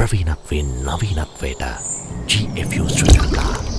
ප්‍රවීණත්වෙන් නවීනත්වයට GFU ශ්‍රී ලංකා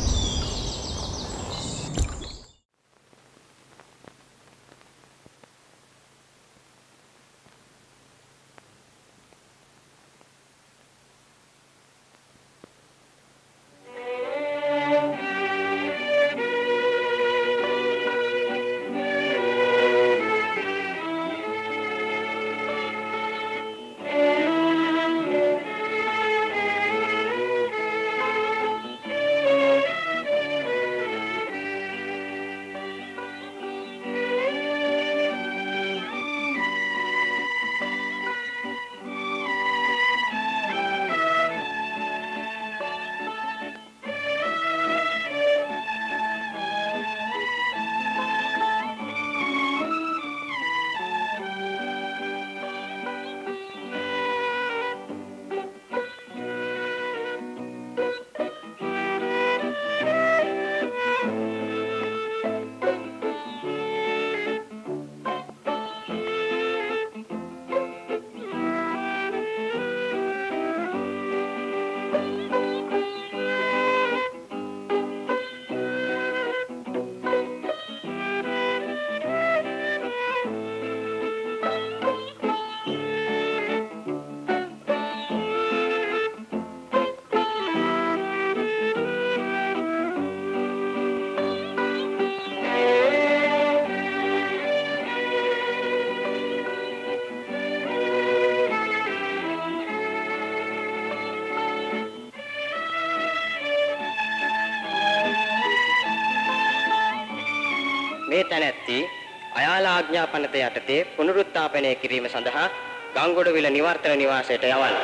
තැනැත්ති අයාලා ආඥාපනත යටතේ පුනරුත්ථාපනය කිරීම සඳහා ගංගොඩවිල නිවර්තන නිවාසයට යවන්න.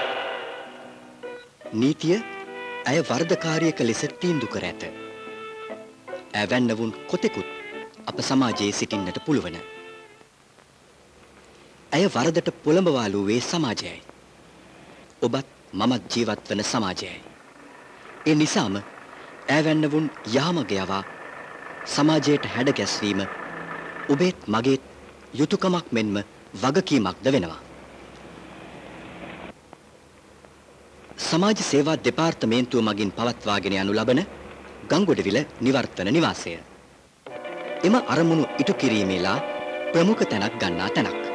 නීතිය ඇය වර්ධකාරියක ලෙස තීන්දු කර ඇත. ඇවැන්නවුන් කොතෙකුත් අප සමාජයේ සිටින්නට පුළුවන. ඇය වරදට පොළඹවාලූවේ සමාජයයි. ඔබත් මමත් ජීවත් වන සමාජයයි. ඒ නිසාම ඇවැන්නවුන් යාමග යවා සමාජයට හැඩ ගැස්වීම ඔබේත් මගේත් යුතුකමක් මෙන්ම වගකීමක්ද වෙනවා. සමාජ සේවා දෙපාර්තමේන්තුව මගින් පවත්වාගෙන යනු ලබන ගංගොඩවිල නිවර්තන නිවාසය. එම අරමුණු ඉටු කිරීමේලා ප්‍රමුඛ තැනක් ගන්නා තැනක්.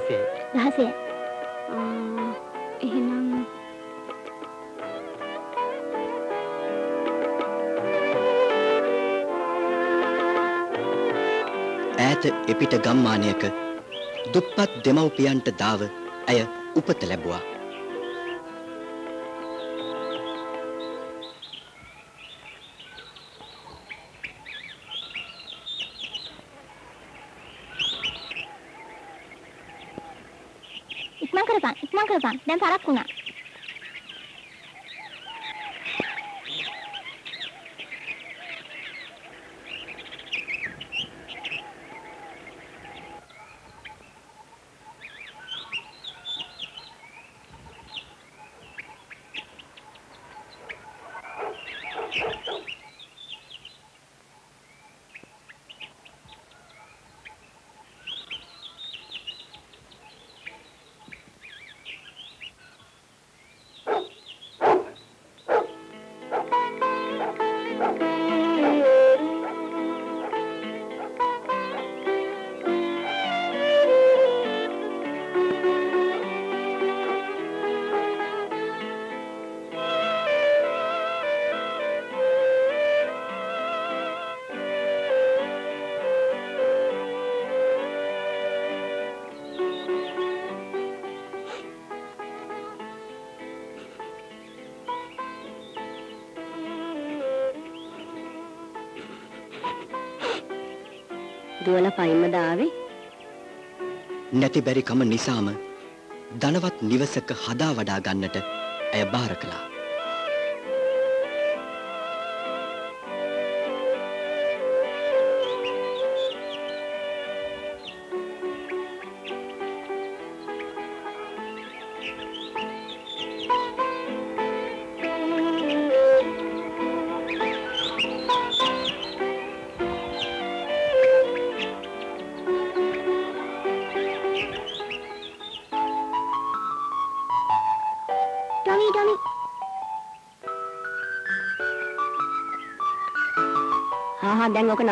කී දෙනයිද? 16. 16. ආ එහෙනම් ඈත එපිට ගම්මානයක දුප්පත් දෙමව්පියන්ට දාව ඇය උපත ලැබුවා. ඉක්මන් කරපන් දැන් පරක් වුණා. දුවලා පයින්ම දාවේ නැති බැරිකම නිසාම ධනවත් නිවසක හදා වඩා ගන්නට ඇය බාර කළා.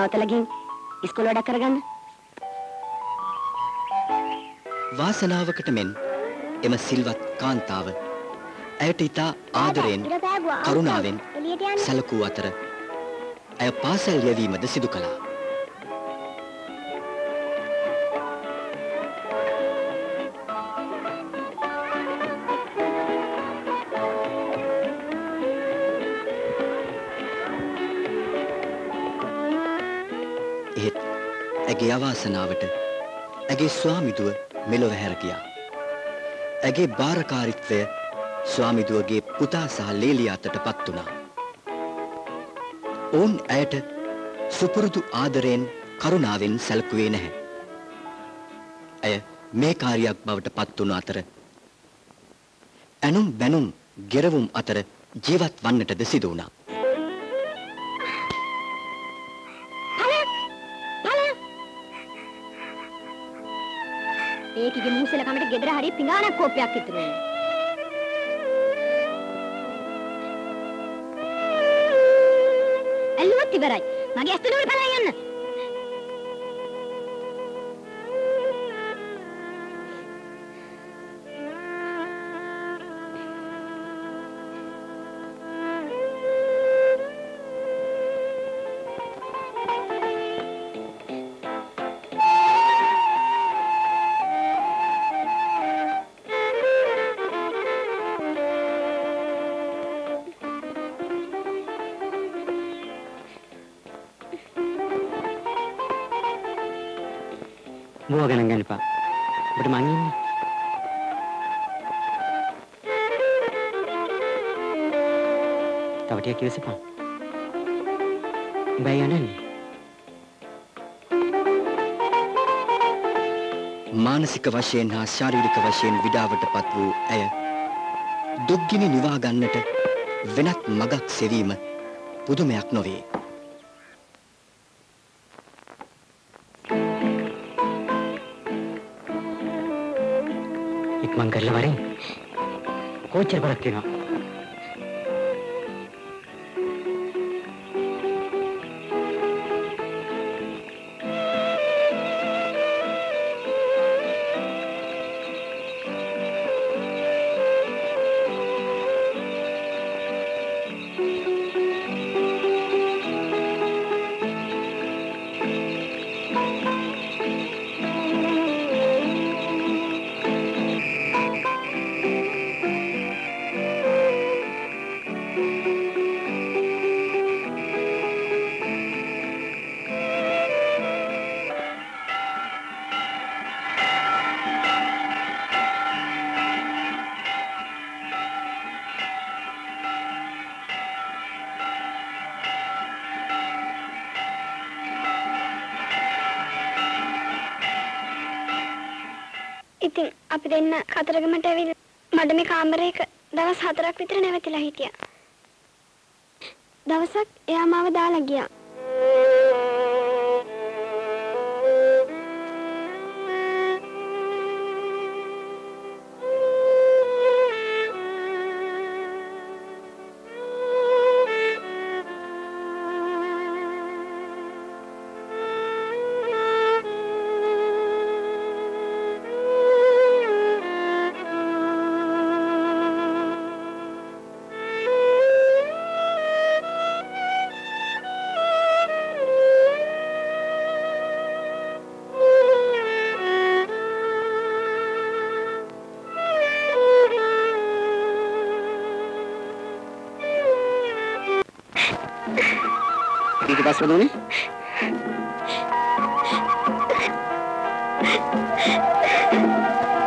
නවතලා ගිහින් ඉස්කෝල වැඩක් කරගන්න. වාසනාවකට මෙන් එම සිල්වත් කාන්තාව ඇයට ඉතා ආදරයෙන් කරුණාවෙන්. සැලකූ අතර ඇය පාසල් යැවීමද සිදු කළා. අවාසනාවට ඇගේ ස්වාමිදුව මෙලොව හැර ගියා. ඇගේ භාරකාරිත්වය ස්වාමිදුවගේ පුතා සහ ලේලිය අතට පත් වුණා. ඔවුන් ඇයට සුපුරුදු ආදරයෙන් කරුණාවෙන් සැලකුවේ නැහැ. ඇය මේ කාර්යයක් බවට පත් වුණු අතර ඇනුම් බැනුම් ගෙරවුම් අතර ජීවත් වන්නටද සිදු වුණා. ඒකිගේ මූසල කමට ගෙදර හරි පිඟානක් කෝප්පයක් ඉතුරු වෙනවා. ඇල්ලුවත් ඉවරයි. මගේ ඇස් තුන උඩ බලන් යන්න. ටිකක් ඉවසපන්. උඹයි යන්නේ. මානසික වශයෙන් හා ශාරීරික වශයෙන් විඩාවටපත් වූ ඇය දුක්ගිනි නිවා ගන්නට වෙනත් මගක් සෙවීම පුදුමයක් නොවේ. ඉක්මන් කරලා වරෙන්. කොච්චර බලක් වෙනවා. අපි දෙන්න කතරගමට ඇවිල්ලා මඩ මේ කාමරයක දවස් හතරක් විතර නැවතිලා හිටියා. දවසක් එයා මාව දාලා ගියා. ඊට පස්සේ දුන්නේ ඈ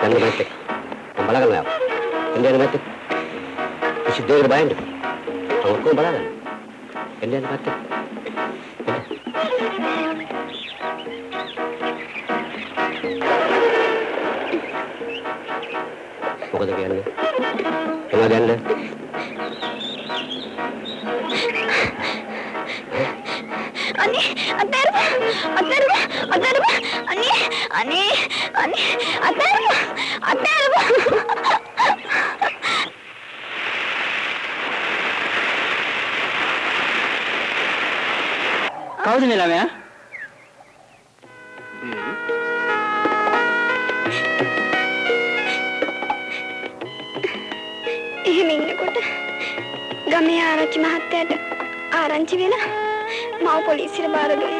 ನನ್ನ ಬೇಟೆ ನಮ್ಮ ಬಳಗಲ್ಲ ಯಾವ ಎಂದೇನು ಬೇಟೆ ಸಿದ್ದೇವರು ಬಾಯಂಡು അവർക്കും പറയാൻ എന്റെ പറ്റും മുഖത്തൊക്കെയാണ് എന്നാ തന്നെ එහෙම ඉන්නකොට ගමේ ආරච්චි මහත්තයාට ආරංචි වෙලා මව පොලිසියට බාර දුන්නා.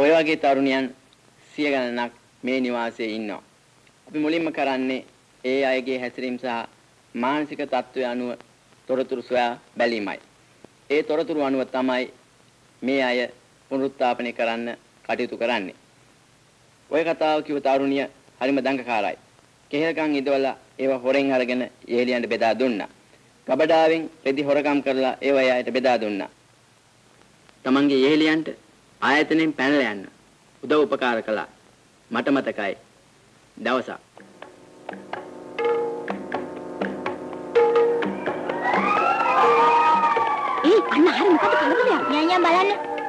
ඔය වගේ තරුණියන් සිය ගණනක් මේ නිවාසයේ ඉන්නවා. අපි මුලින්ම කරන්නේ ඒ අයගේ හැසිරීම සහ මානසික තත්ත්වය අනුව තොරතුරු සොයා බැලීමයි. ඒ තොරතුරු අනුව තමයි මේ අය පුනරුත්ථාපනය කරන්න කටයුතු කරන්නේ. ඔය කතාව කිව්ව තරුණිය හරිම දඟකාරයි. කෙහෙල්කම් ඉදවලා ඒව හොරෙන් අරගෙන යෙහෙලියන්ට බෙදා දුන්නා. කබඩාවෙන් රෙදි හොරකම් කරලා ඒව අයට බෙදා දුන්නා. තමන්ගේ යෙහෙලියන්ට ආයතනයෙන් පැනලා යන්න උදව් උපකාර කළා. මට මතකයි. දවසක් ඒ අන්න හරි මොකද කලබලයක්? යන් යන් බලන්න.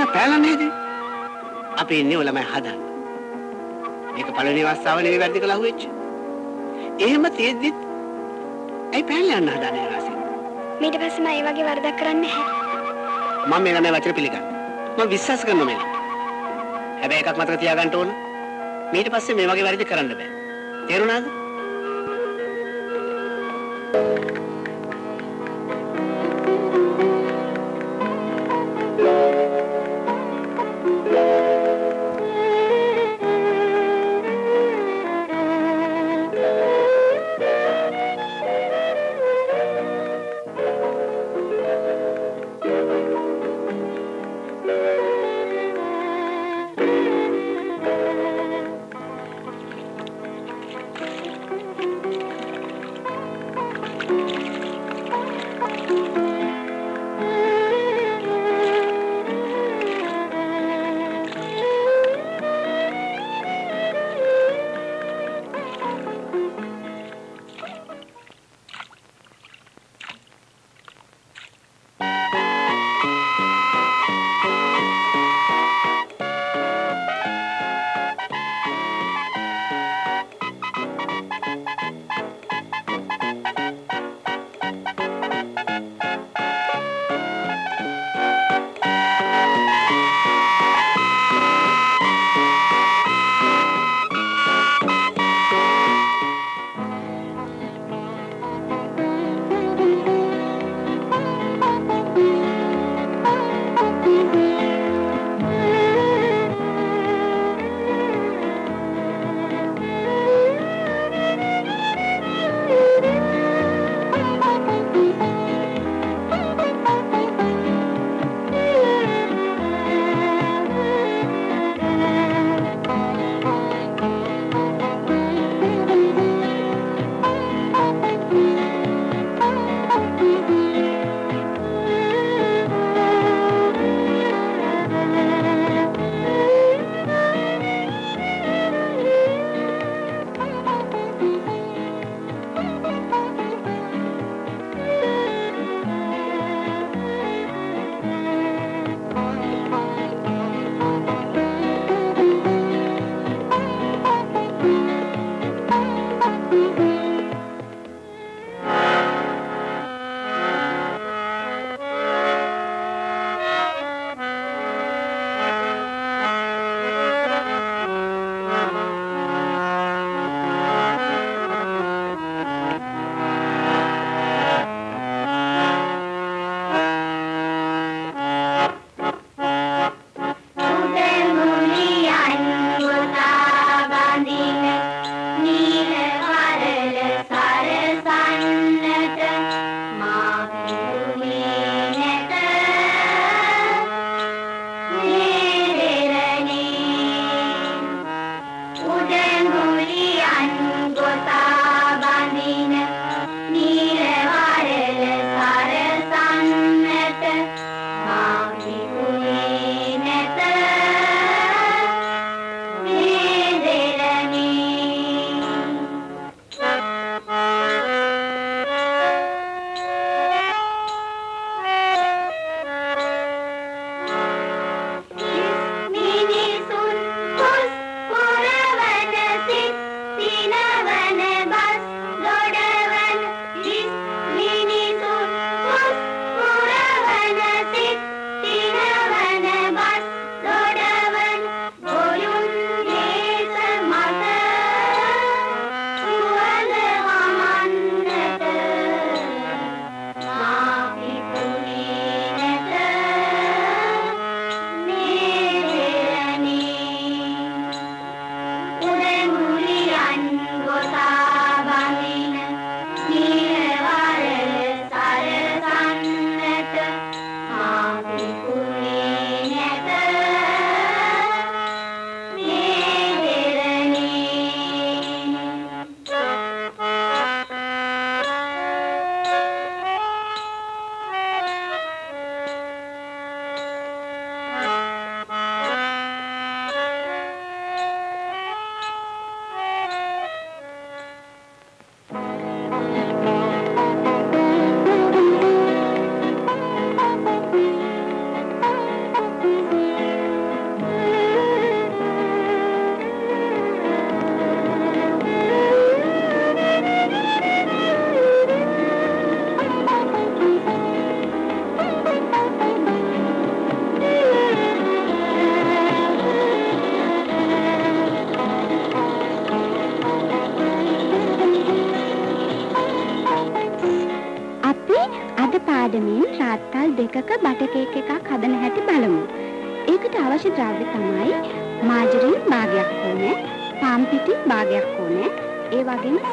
ඇයි ඔලම පෑලන්නේ නේද? අපි ඉන්නේ ඔලම හදන්න. මේක පළවෙනි අවස්ථාව නෙවෙයි වැඩි කළා හුවෙච්ච. එහෙම තියෙද්දිත් ඇයි පෑලන්න යන්න හදන්නේ රාසි? මීට පස්සේ මම ඒ වගේ වරදක් කරන්නේ නැහැ. මම මේ ළමයි වචන පිළිගන්නවා. මම විශ්වාස කරනවා මේ ළමයි. හැබැයි එකක් මතක තියාගන්න ඕන. ඊට පස්සේ මේ වගේ වැරදි කරන්න බෑ. තේරුණාද?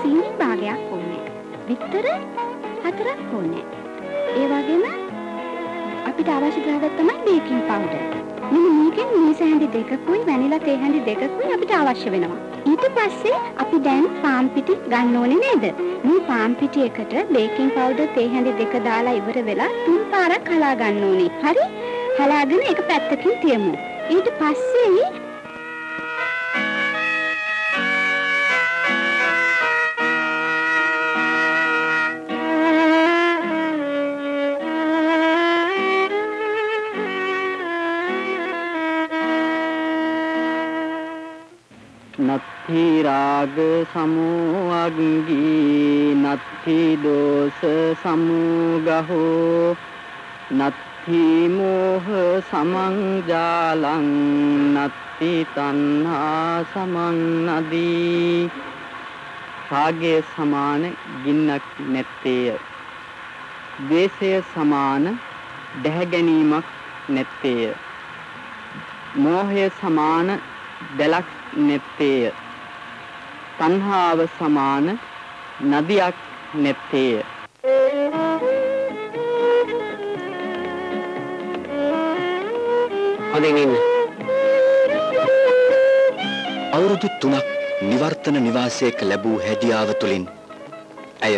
සීනි භාගයක් ඕනේ. විතර හතරක් ඕනේ. ඒ වගේම අපිට අවශ්‍ය ද්‍රව්‍ය තමයි බේකින් පවුඩර්. මෙන්න මේකෙන් මීස හැඳි දෙකකුයි වැනිලා තේ හැඳි දෙකකුයි අපිට අවශ්‍ය වෙනවා. ඊට පස්සේ අපි දැන් පාන් පිටි ගන්න ඕනේ නේද? මේ පාන් පිටි එකට බේකින් පවුඩර් තේ හැඳි දෙක දාලා ඉවර වෙලා තුන් පාරක් හලා ගන්න ඕනේ. හරි? හලාගෙන ඒක පැත්තකින් තියමු. ඊට පස්සේ රාග සමෝඅග්ගී නත්ථි දෝස සමුගහෝ නත්ථි මෝහ සමංජාලං නත්ථි තණ්හා සමං නදී. රාගය සමාන ගින්නක් නැත්තේය. ද්වේෂය සමාන දැහැ ගැනීමක් නැත්තේය. මෝහය සමාන දැලක් නැත්තේය. තණ්හාව සමාන නදියක් නැත්තේය හොඳින් ඉන්න. අවුරුදු තුනක් නිවර්තන නිවාසයක ලැබූ හැදියාව තුළින් ඇය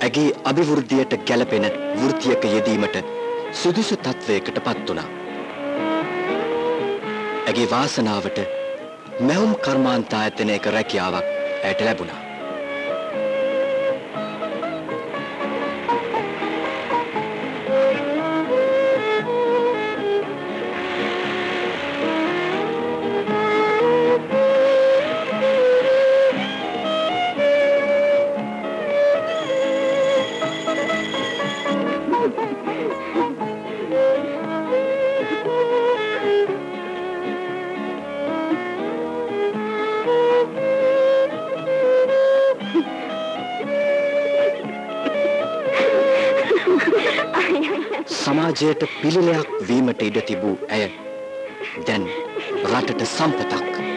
ඇගේ අභිවෘද්ධියට ගැලපෙන වෘත්තියක යෙදීමට සුදුසු තත්ත්වයකට පත් වුණා. ඇගේ වාසනාවට මැවුම් කර්මාන්තායතනයක රැකියාවක් ඇයට ලැබුණා. සමාජයට පිළිලයක් වීමට ඉඩ තිබූ ඇය දැන් රටට සම්පතක්.